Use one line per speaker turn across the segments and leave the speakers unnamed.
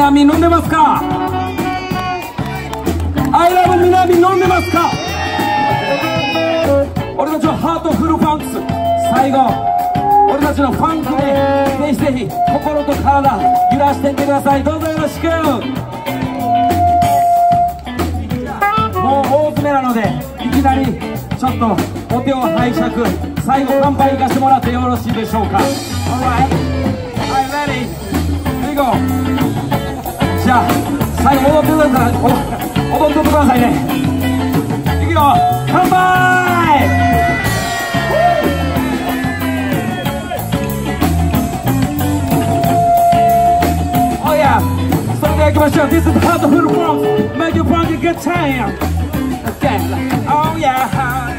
南飲んでますか？アイラブ南飲んでますか？俺たちはハートフルファンクス。最後俺たちのファンクでぜひぜひ心と体揺らしていってください。どうぞよろしく。もう大詰めなのでいきなりちょっとお手を拝借。最後乾杯いかしてもらってよろしいでしょうか。Alright Alright ready. Here we go. じゃあ最後戻ってくださいお踊ってくださいねいくよ乾杯 Oh yeah それでは行きましょう This is how the hood Bronx Make you Bronx a good time Okay Oh yeah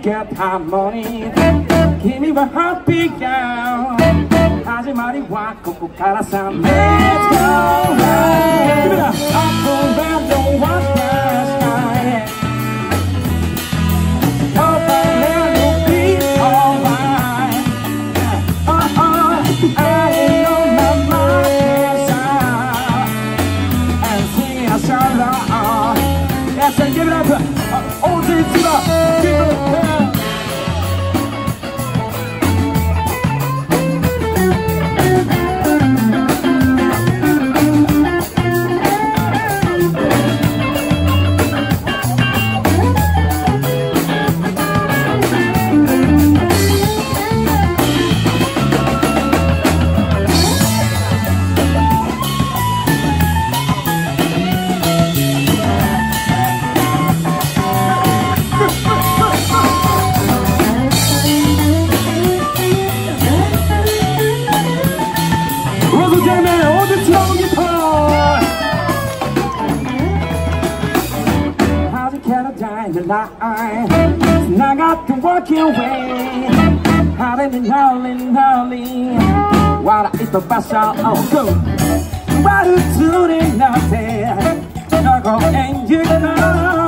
飛び出す get harmony 君はハッピーガー始まりはここからさ Let's go right 君ら憧れの私 Hope it'll be alright Oh oh I know my mind is out And sing a song Yes, and give it up uh, All the I night? And I got to walk away. Howling, howling, howling. What is the best I'll go? Right to the nothing. I go and you know.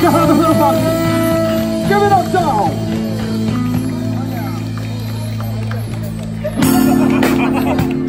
Give her the little boxes. Give it up, dog. Oh.